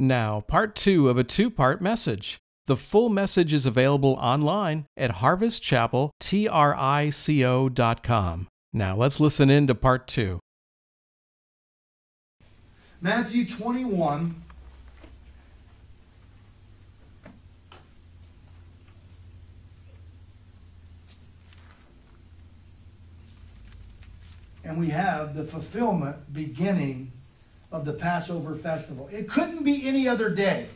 Now, part two of a two part message. The full message is available online at harvestchapeltrico.com. Now, let's listen in to part two. Matthew 21. And we have the fulfillment beginning of the Passover festival. It couldn't be any other day.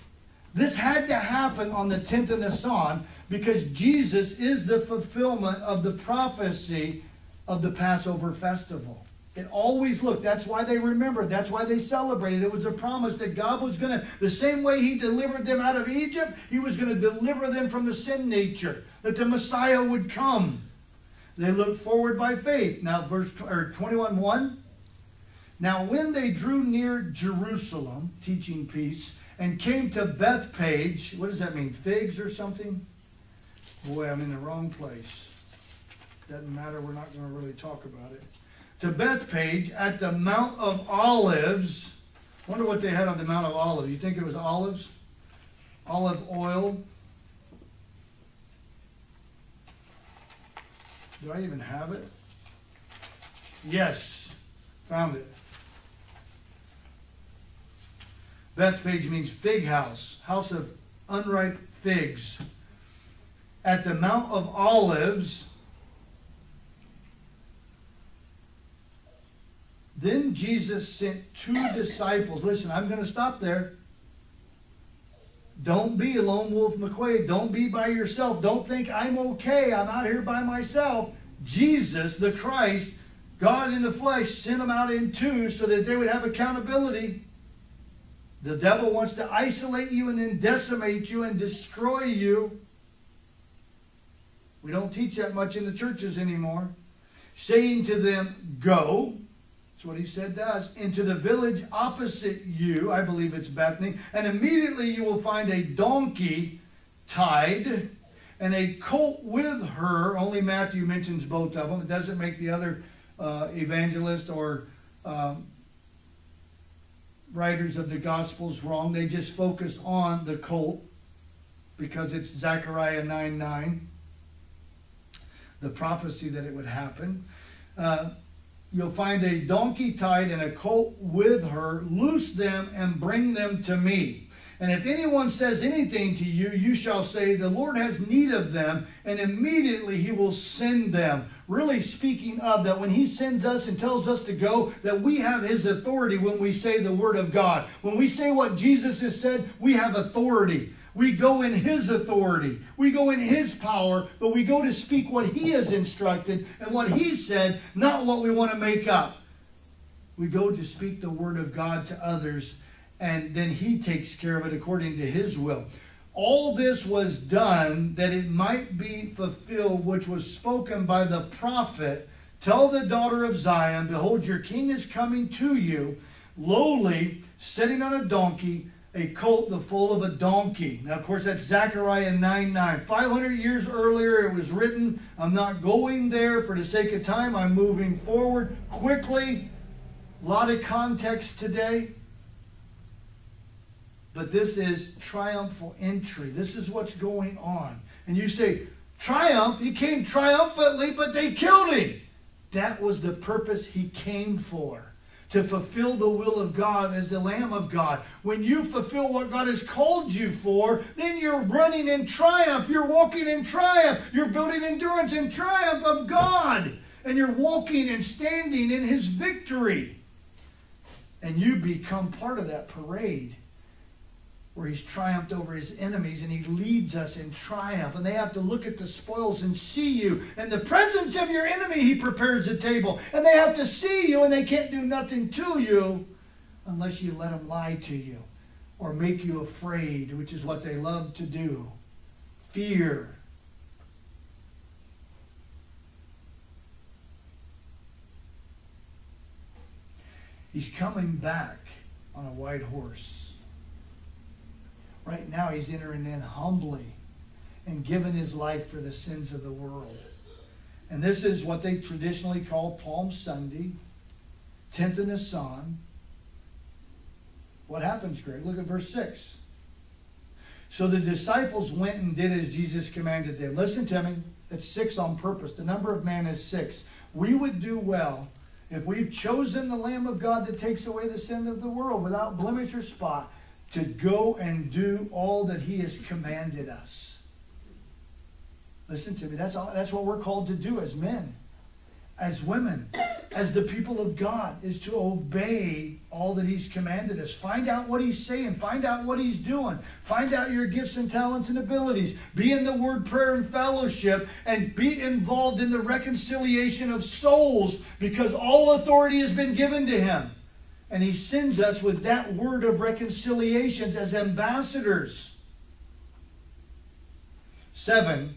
This had to happen on the 10th of Nisan because Jesus is the fulfillment of the prophecy of the Passover festival. It always looked. That's why they remembered. That's why they celebrated. It was a promise that God was going to, the same way He delivered them out of Egypt, He was going to deliver them from the sin nature, that the Messiah would come. They looked forward by faith. Now, verse or 21 1. Now, when they drew near Jerusalem, teaching peace, and came to Bethpage, what does that mean? Figs or something? Boy, I'm in the wrong place. Doesn't matter. We're not going to really talk about it. To Bethpage at the Mount of Olives. Wonder what they had on the Mount of Olives. You think it was olives? Olive oil? Do I even have it? Yes, found it. Bethphage means fig house, house of unripe figs. At the Mount of Olives, then Jesus sent two disciples. Listen, I'm going to stop there. Don't be a lone wolf McQuade. Don't be by yourself. Don't think I'm okay. I'm out here by myself. Jesus, the Christ, God in the flesh, sent them out in two so that they would have accountability. The devil wants to isolate you and then decimate you and destroy you. We don't teach that much in the churches anymore. Saying to them, Go. That's what he said to us. Into the village opposite you, I believe it's Bethany, and immediately you will find a donkey tied and a colt with her. Only Matthew mentions both of them. It doesn't make the other uh, evangelist or um, writers of the Gospels wrong. They just focus on the colt because it's Zechariah 9 9, the prophecy that it would happen. Uh, you'll find a donkey tied and a colt with her. Loose them and bring them to me. And if anyone says anything to you, you shall say, The Lord has need of them, and immediately he will send them. Really speaking of that, when he sends us and tells us to go, that we have his authority when we say the word of God. When we say what Jesus has said, we have authority. We go in his authority. We go in his power, but we go to speak what he has instructed and what he said, not what we want to make up. We go to speak the word of God to others and then he takes care of it according to his will. All this was done that it might be fulfilled, which was spoken by the prophet. Tell the daughter of Zion, Behold, your king is coming to you, lowly, sitting on a donkey, a colt the foal of a donkey. Now, of course, that's Zechariah 9 9. 500 years earlier, it was written. I'm not going there for the sake of time. I'm moving forward quickly. A lot of context today. But this is triumphal entry. This is what's going on. And you say, triumph? He came triumphantly, but they killed him. That was the purpose he came for. To fulfill the will of God as the Lamb of God. When you fulfill what God has called you for, then you're running in triumph. You're walking in triumph. You're building endurance in triumph of God. And you're walking and standing in His victory. And you become part of that parade where he's triumphed over his enemies and he leads us in triumph. And they have to look at the spoils and see you. In the presence of your enemy, he prepares a table. And they have to see you and they can't do nothing to you unless you let them lie to you or make you afraid, which is what they love to do. Fear. He's coming back on a white horse. Right now, he's entering in humbly and giving his life for the sins of the world. And this is what they traditionally call Palm Sunday, 10th of Nisan, What happens, Greg? Look at verse 6. So the disciples went and did as Jesus commanded them. Listen to me. It's six on purpose. The number of man is six. We would do well if we've chosen the Lamb of God that takes away the sin of the world without blemish or spot to go and do all that he has commanded us. Listen to me. That's, all, that's what we're called to do as men as women, as the people of God, is to obey all that He's commanded us. Find out what He's saying. Find out what He's doing. Find out your gifts and talents and abilities. Be in the word, prayer, and fellowship, and be involved in the reconciliation of souls because all authority has been given to Him. And He sends us with that word of reconciliations as ambassadors. Seven,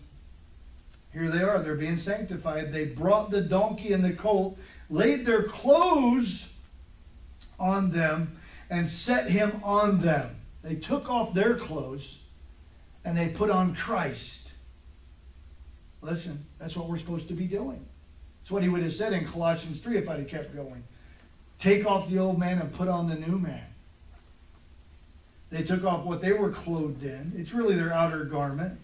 here they are, they're being sanctified. They brought the donkey and the colt, laid their clothes on them, and set him on them. They took off their clothes and they put on Christ. Listen, that's what we're supposed to be doing. That's what he would have said in Colossians 3 if I'd have kept going. Take off the old man and put on the new man. They took off what they were clothed in. It's really their outer garment.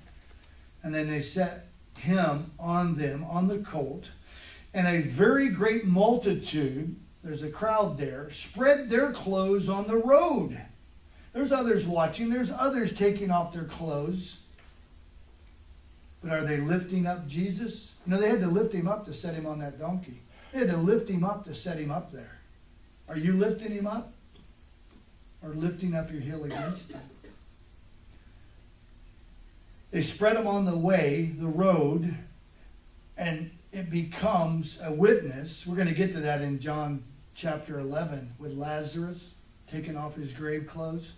And then they set him on them, on the colt, and a very great multitude, there's a crowd there, spread their clothes on the road. There's others watching, there's others taking off their clothes. But are they lifting up Jesus? Know, they had to lift him up to set him on that donkey. They had to lift him up to set him up there. Are you lifting him up? Or lifting up your heel against him? They spread him on the way, the road, and it becomes a witness. We're going to get to that in John chapter 11 with Lazarus taking off his grave clothes.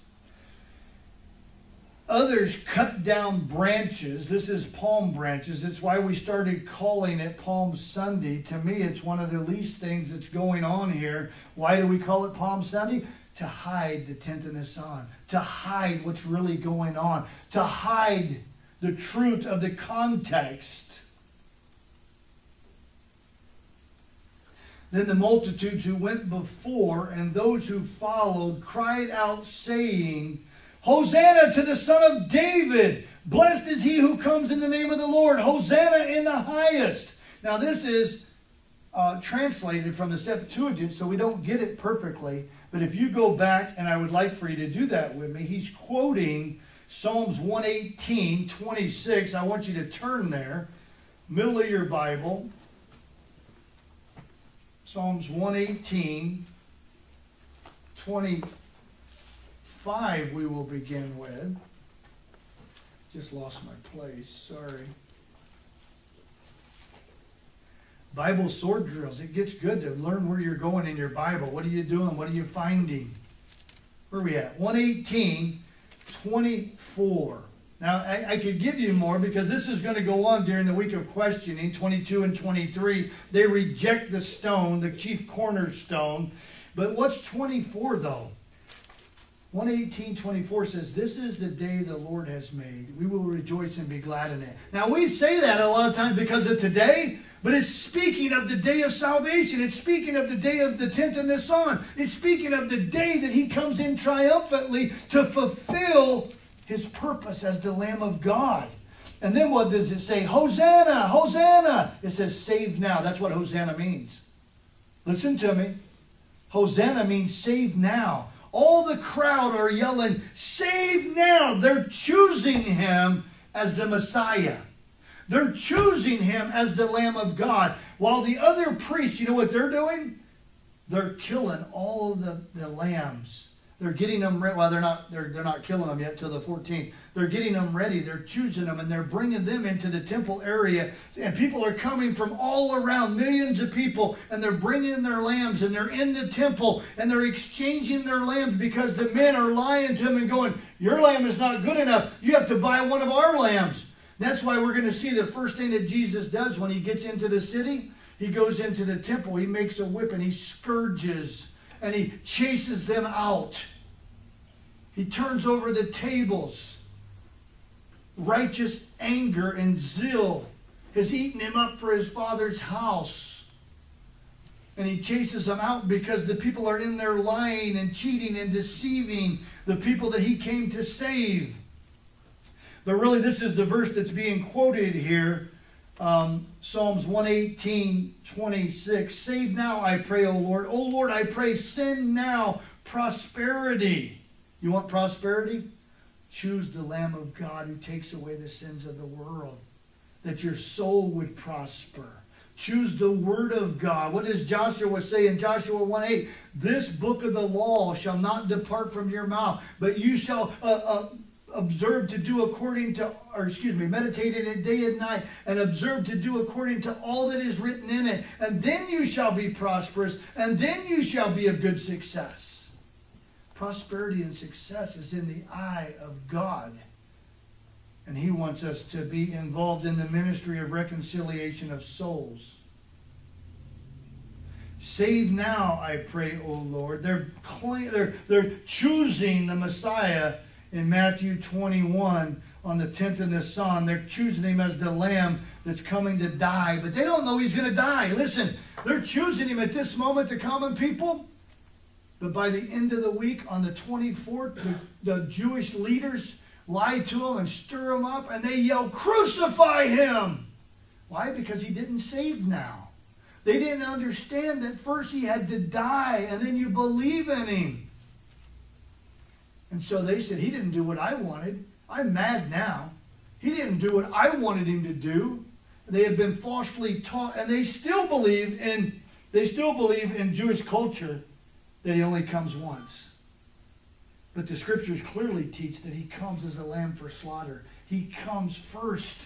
Others cut down branches. This is palm branches. It's why we started calling it Palm Sunday. To me, it's one of the least things that's going on here. Why do we call it Palm Sunday? To hide the tent and the sun, to hide what's really going on, to hide the truth of the context. Then the multitudes who went before and those who followed cried out, saying, Hosanna to the Son of David! Blessed is he who comes in the name of the Lord! Hosanna in the highest! Now, this is uh, translated from the Septuagint, so we don't get it perfectly. But if you go back, and I would like for you to do that with me, he's quoting Psalms 118, 26. I want you to turn there, middle of your Bible. Psalms 118, 25, we will begin with. Just lost my place, sorry. Bible sword drills. It gets good to learn where you're going in your Bible. What are you doing? What are you finding? Where are we at? 118, 24. Now, I, I, could give you more because this is going to go on during the week of questioning, 22 and 23. They reject the stone, the chief cornerstone. But what's 24, though? 118, 24 says, This is the day the Lord has made. We will rejoice and be glad in it. Now, we say that a lot of times because of today, but it's speaking of the day of salvation. It's speaking of the day of the tent and the sun. It's speaking of the day that he comes in triumphantly to fulfill his purpose as the Lamb of God. And then what does it say? Hosanna, Hosanna. It says save now. That's what Hosanna means. Listen to me. Hosanna means save now. All the crowd are yelling, save now. They're choosing him as the Messiah. They're choosing him as the Lamb of God. While the other priests, you know what they're doing? They're killing all the, the lambs. They're getting them. Well, they're not, they're, they're not killing them yet till the 14th. They're getting them ready. They're choosing them and they're bringing them into the temple area. And people are coming from all around, millions of people, and they're bringing their lambs and they're in the temple and they're exchanging their lambs because the men are lying to them and going, Your lamb is not good enough. You have to buy one of our lambs. That's why we're going to see the first thing that Jesus does when he gets into the city. He goes into the temple, he makes a whip, and he scourges and he chases them out. He turns over the tables. Righteous anger and zeal has eaten him up for his father's house. And he chases them out because the people are in there lying and cheating and deceiving the people that he came to save. But really, this is the verse that's being quoted here um, Psalms 118, 26. Save now, I pray, O Lord. O Lord, I pray, send now prosperity. You want prosperity? Choose the Lamb of God who takes away the sins of the world, that your soul would prosper. Choose the word of God. What does Joshua say in Joshua 1 8? This book of the law shall not depart from your mouth, but you shall uh, uh, observe to do according to, or excuse me, meditate in it day and night, and observe to do according to all that is written in it. And then you shall be prosperous, and then you shall be of good success. Prosperity and success is in the eye of God. And He wants us to be involved in the ministry of reconciliation of souls. Save now, I pray, O Lord. They're, they're, they're choosing the Messiah in Matthew 21 on the 10th of Nisan. They're choosing him as the lamb that's coming to die, but they don't know he's going to die. Listen, they're choosing him at this moment, the common people. But by the end of the week, on the 24th, the, the Jewish leaders lie to him and stir him up, and they yell, Crucify him! Why? Because he didn't save now. They didn't understand that first he had to die, and then you believe in him. And so they said, He didn't do what I wanted. I'm mad now. He didn't do what I wanted him to do. They had been falsely taught, and they still believe in they still believe in Jewish culture that he only comes once. But the scriptures clearly teach that he comes as a lamb for slaughter. He comes first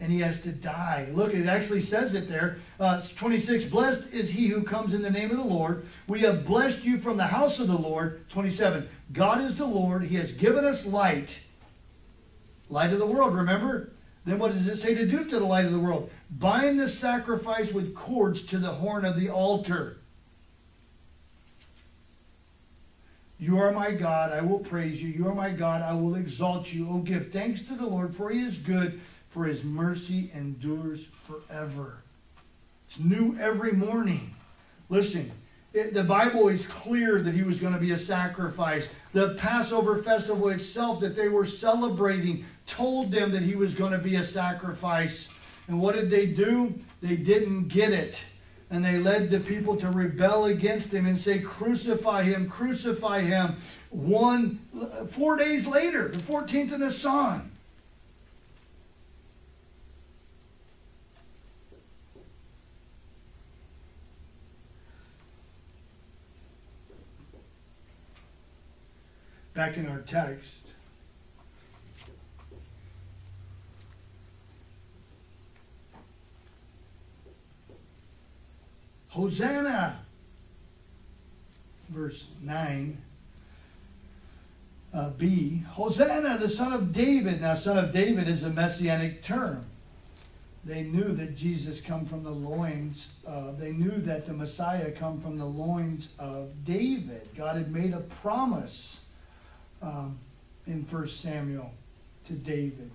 and he has to die. Look, it actually says it there. Uh, 26, blessed is he who comes in the name of the Lord. We have blessed you from the house of the Lord. 27, God is the Lord. He has given us light. Light of the world, remember? Then what does it say to do to the light of the world? Bind the sacrifice with cords to the horn of the altar. You are my God, I will praise you. You are my God, I will exalt you. Oh, give thanks to the Lord, for he is good for his mercy endures forever. It's new every morning. Listen, it, the Bible is clear that he was going to be a sacrifice. The Passover festival itself that they were celebrating told them that he was going to be a sacrifice. And what did they do? They didn't get it. And they led the people to rebel against him and say, Crucify him, crucify him. One, four days later, the 14th of Nisan, back in our text. Hosanna, verse 9. Uh, B. Hosanna, the son of David. Now, son of David is a messianic term. They knew that Jesus come from the loins. Uh, they knew that the Messiah come from the loins of David. God had made a promise um, in 1 Samuel to David.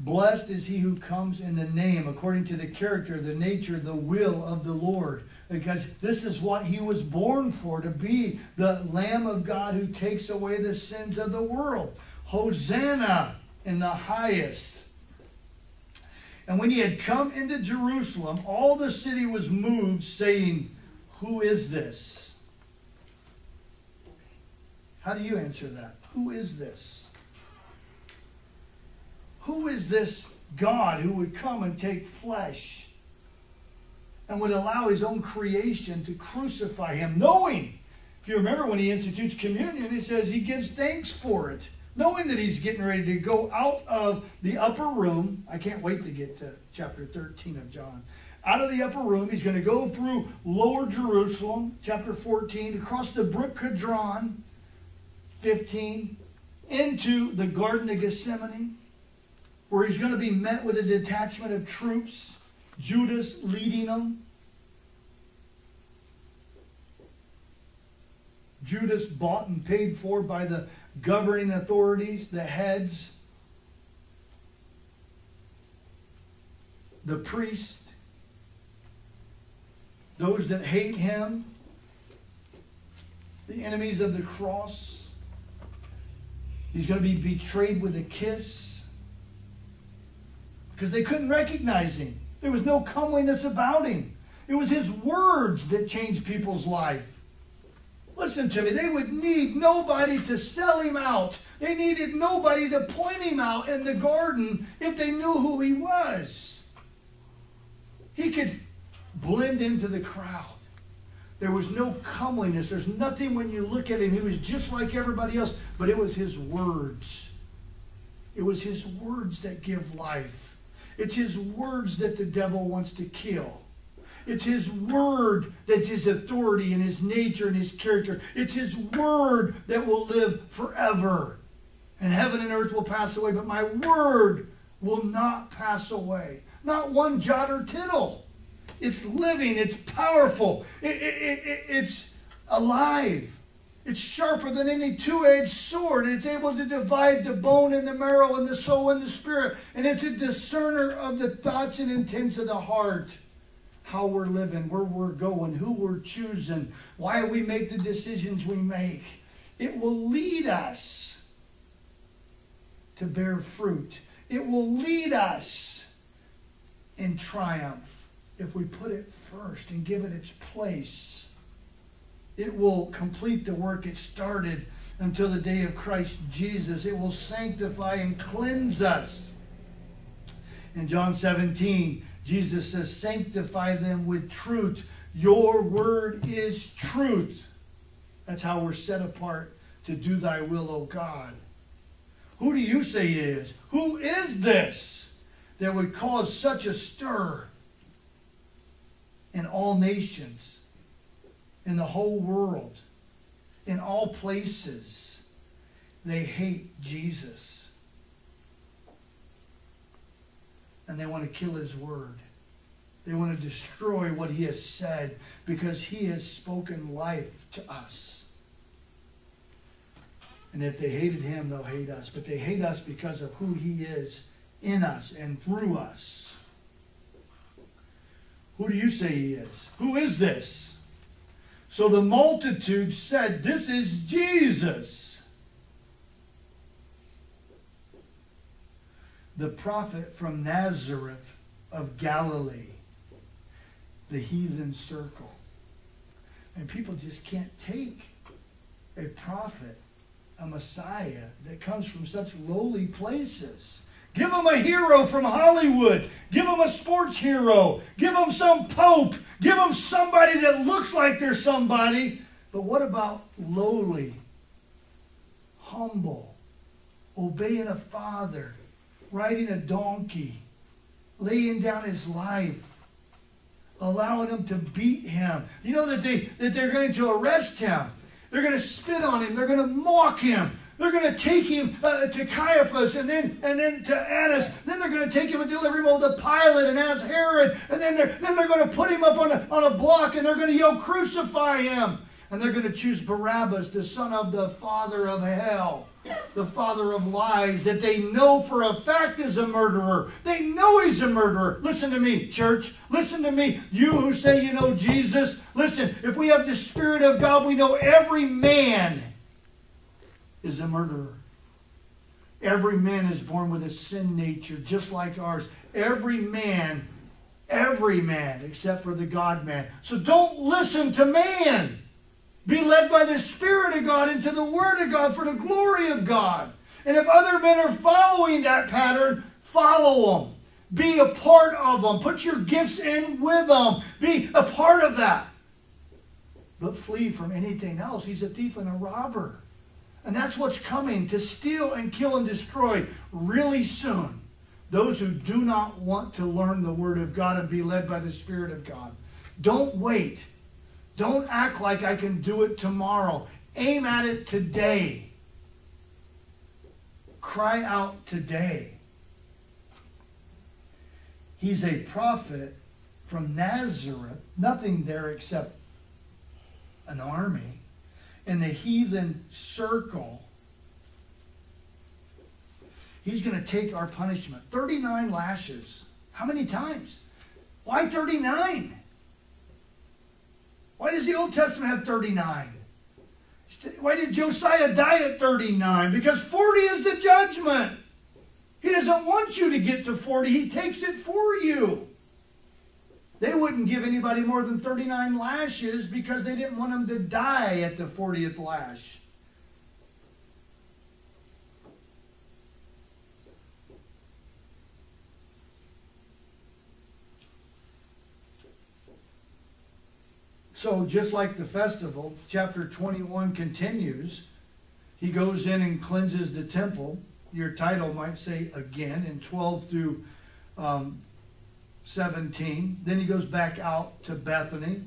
Blessed is he who comes in the name, according to the character, the nature, the will of the Lord. Because this is what he was born for, to be the Lamb of God who takes away the sins of the world. Hosanna in the highest. And when he had come into Jerusalem, all the city was moved, saying, Who is this? How do you answer that? Who is this? Who is this God who would come and take flesh and would allow his own creation to crucify him, knowing, if you remember when he institutes communion, he says he gives thanks for it, knowing that he's getting ready to go out of the upper room. I can't wait to get to chapter 13 of John. Out of the upper room, he's going to go through lower Jerusalem, chapter 14, across the brook Kidron 15 into the Garden of Gethsemane, where he's going to be met with a detachment of troops, Judas leading them. Judas bought and paid for by the governing authorities, the heads, the priest. those that hate him, the enemies of the cross. He's going to be betrayed with a kiss because they couldn't recognize him. There was no comeliness about him. It was his words that changed people's life. Listen to me, they would need nobody to sell him out. They needed nobody to point him out in the garden if they knew who he was. He could blend into the crowd. There was no comeliness. There's nothing when you look at him. He was just like everybody else, but it was his words. It was his words that give life. It's his words that the devil wants to kill. It's his word that's his authority and his nature and his character. It's his word that will live forever. And heaven and earth will pass away, but my word will not pass away. Not one jot or tittle. It's living, it's powerful, it, it, it, it's alive. It's sharper than any two edged sword. It's able to divide the bone and the marrow and the soul and the spirit. And it's a discerner of the thoughts and intents of the heart. How we're living, where we're going, who we're choosing, why we make the decisions we make. It will lead us to bear fruit. It will lead us in triumph if we put it first and give it its place. It will complete the work it started until the day of Christ Jesus. It will sanctify and cleanse us. In John 17, Jesus says, Sanctify them with truth. Your word is truth. That's how we're set apart to do thy will, O God. Who do you say it is? Who is this that would cause such a stir in all nations, in the whole world, in all places? They hate Jesus. And they want to kill his word. They want to destroy what he has said because he has spoken life to us. And if they hated him, they'll hate us. But they hate us because of who he is in us and through us. Who do you say he is? Who is this? So the multitude said, This is Jesus, the prophet from Nazareth of Galilee, the heathen circle. And people just can't take a prophet a Messiah that comes from such lowly places. Give them a hero from Hollywood. Give them a sports hero. Give them some pope. Give them somebody that looks like they're somebody. But what about lowly, humble, obeying a father, riding a donkey, laying down his life, allowing them to beat him? You know that, they, that they're going to arrest him. They're going to spit on him. They're going to mock him. They're going to take him uh, to Caiaphas and then and then to Annas. Then they're going to take him and deliver him over to Pilate and ask Herod. And then they're, then they're going to put him up on a, on a block and they're going to yell, Crucify him. And they're going to choose Barabbas, the son of the father of hell, the father of lies, that they know for a fact is a murderer. They know he's a murderer. Listen to me, church. Listen to me. You who say you know Jesus, listen, if we have the Spirit of God, we know every man is a murderer. Every man is born with a sin nature, just like ours. Every man, every man, except for the God man. So don't listen to man. Be led by the Spirit of God into the Word of God for the glory of God. And if other men are following that pattern, follow them. Be a part of them. Put your gifts in with them. Be a part of that. But flee from anything else. He's a thief and a robber. And that's what's coming to steal and kill and destroy really soon. Those who do not want to learn the Word of God and be led by the Spirit of God. Don't wait. Don't act like I can do it tomorrow. Aim at it today. Cry out today. He's a prophet from Nazareth, nothing there except an army, in the heathen circle. He's going to take our punishment. 39 lashes. How many times? Why 39? Why does the Old Testament have 39? Why did Josiah die at 39? Because 40 is the judgment. He doesn't want you to get to 40, He takes it for you. They wouldn't give anybody more than 39 lashes because they didn't want them to die at the 40th lash. So, just like the festival, chapter 21 continues. He goes in and cleanses the temple. Your title might say again in 12 through um, 17. Then he goes back out to Bethany.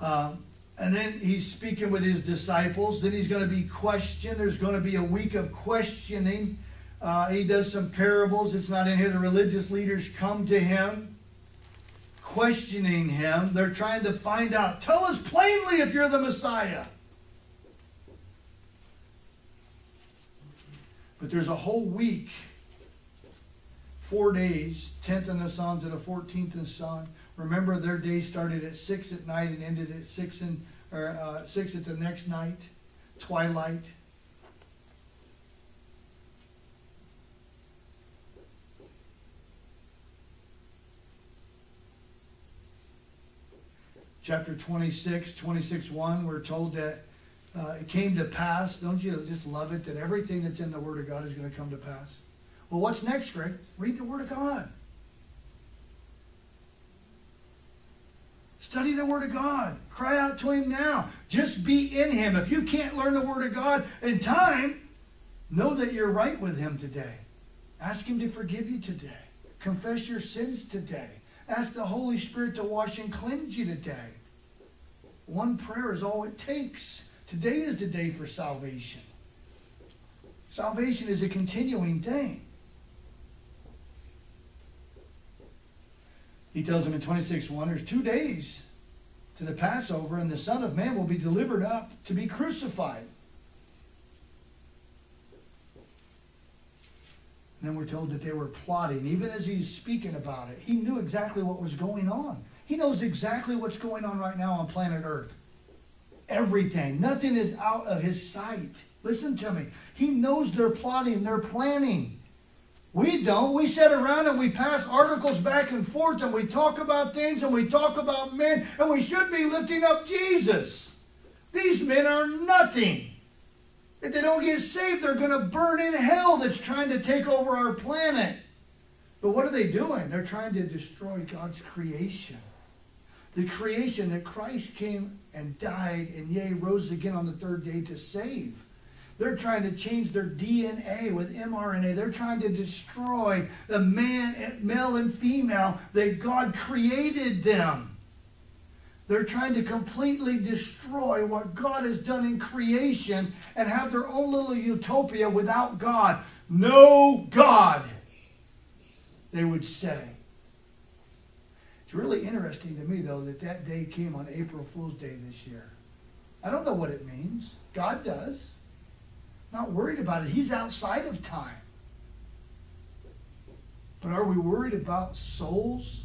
Uh, and then he's speaking with his disciples. Then he's going to be questioned. There's going to be a week of questioning. Uh, he does some parables. It's not in here. The religious leaders come to him questioning him. They're trying to find out. Tell us plainly if you're the Messiah. But there's a whole week, four days, 10th of Nisan to the 14th of Nisan. Remember, their day started at 6 at night and ended at 6, in, or, uh, 6 at the next night, twilight. chapter 26, 26 1, we're told that uh, it came to pass. Don't you just love it that everything that's in the Word of God is going to come to pass? Well, what's next, Greg? Read the Word of God. Study the Word of God. Cry out to Him now. Just be in Him. If you can't learn the Word of God in time, know that you're right with Him today. Ask Him to forgive you today. Confess your sins today. Ask the Holy Spirit to wash and cleanse you today. One prayer is all it takes. Today is the day for salvation. Salvation is a continuing thing. He tells them in 26 1 there's two days to the Passover, and the Son of Man will be delivered up to be crucified. And then we're told that they were plotting. Even as he's speaking about it, he knew exactly what was going on. He knows exactly what's going on right now on planet Earth. Everything. Nothing is out of his sight. Listen to me. He knows they're plotting, they're planning. We don't. We sit around and we pass articles back and forth and we talk about things and we talk about men and we should be lifting up Jesus. These men are nothing. If they don't get saved, they're going to burn in hell that's trying to take over our planet. But what are they doing? They're trying to destroy God's creation. The creation that Christ came and died and yea, rose again on the third day to save. They're trying to change their DNA with mRNA. They're trying to destroy the man, male and female that God created them. They're trying to completely destroy what God has done in creation and have their own little utopia without God. No God, they would say. It's really interesting to me, though, that that day came on April Fool's Day this year. I don't know what it means. God does. Not worried about it. He's outside of time. But are we worried about souls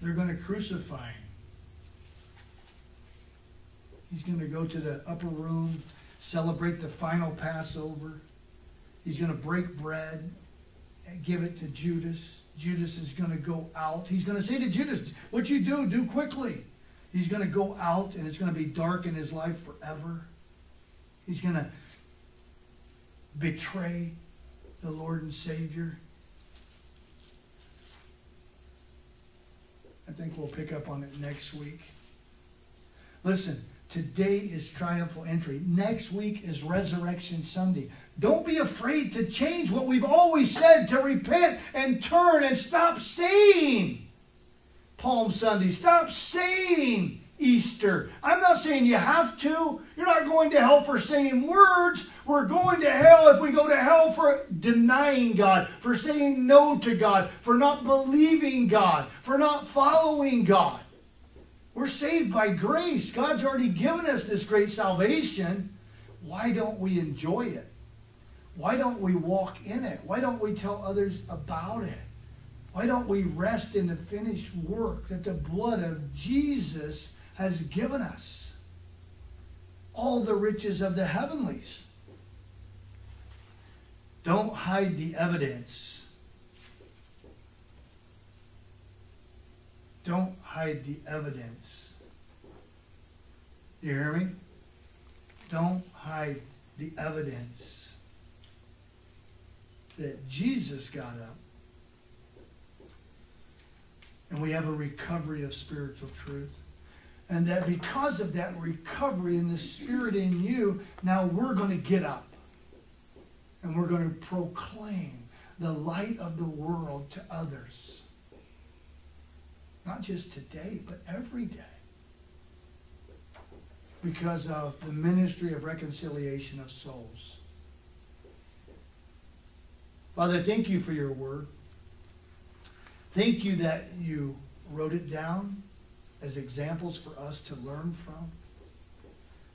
They're going to crucify him. He's going to go to the upper room, celebrate the final Passover. He's going to break bread and give it to Judas. Judas is going to go out. He's going to say to Judas, What you do, do quickly. He's going to go out and it's going to be dark in his life forever. He's going to betray the Lord and Savior. I think we'll pick up on it next week. Listen, today is triumphal entry. Next week is Resurrection Sunday. Don't be afraid to change what we've always said, to repent and turn and stop saying Palm Sunday. Stop saying Easter. I'm not saying you have to. You're not going to hell for saying words. We're going to hell if we go to hell for denying God, for saying no to God, for not believing God, for not following God. We're saved by grace. God's already given us this great salvation. Why don't we enjoy it? Why don't we walk in it? Why don't we tell others about it? Why don't we rest in the finished work that the blood of Jesus has given us? All the riches of the heavenlies. Don't hide the evidence. Don't hide the evidence. You hear me? Don't hide the evidence that Jesus got up and we have a recovery of spiritual truth. And that because of that recovery and the spirit in you, now we're going to get up and we're going to proclaim the light of the world to others. Not just today, but every day. Because of the ministry of reconciliation of souls. Father, thank you for your word. Thank you that you wrote it down as examples for us to learn from.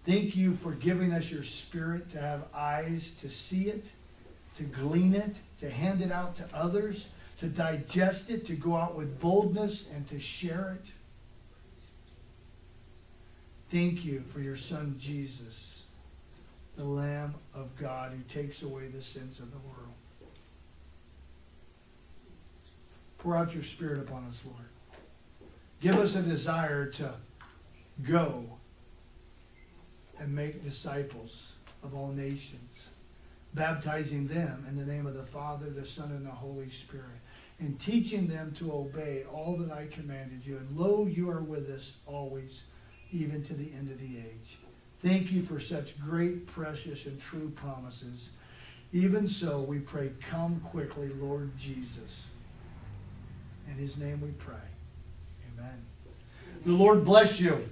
Thank you for giving us your spirit to have eyes to see it, to glean it, to hand it out to others, to digest it, to go out with boldness and to share it. Thank you for your son Jesus, the Lamb of God who takes away the sins of the world. Pour out your Spirit upon us, Lord. Give us a desire to go and make disciples of all nations, baptizing them in the name of the Father, the Son, and the Holy Spirit, and teaching them to obey all that I commanded you. And lo, you are with us always, even to the end of the age. Thank you for such great, precious, and true promises. Even so, we pray, come quickly, Lord Jesus. In his name we pray. Amen. The Lord bless you.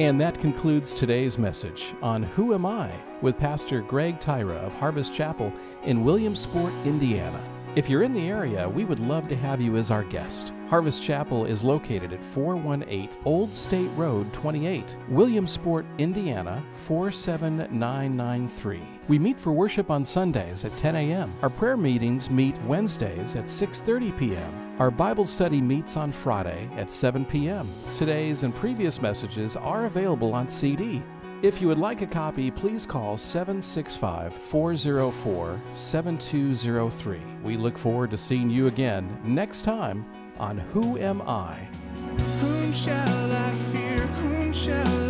And that concludes today's message on Who Am I with Pastor Greg Tyra of Harvest Chapel in Williamsport, Indiana. If you're in the area, we would love to have you as our guest. Harvest Chapel is located at 418 Old State Road 28, Williamsport, Indiana 47993. We meet for worship on Sundays at 10 a.m. Our prayer meetings meet Wednesdays at 6:30 p.m. Our Bible study meets on Friday at 7 p.m. Today's and previous messages are available on CD. If you would like a copy, please call 765 404 7203. We look forward to seeing you again next time on Who Am I? Whom shall I fear? Whom shall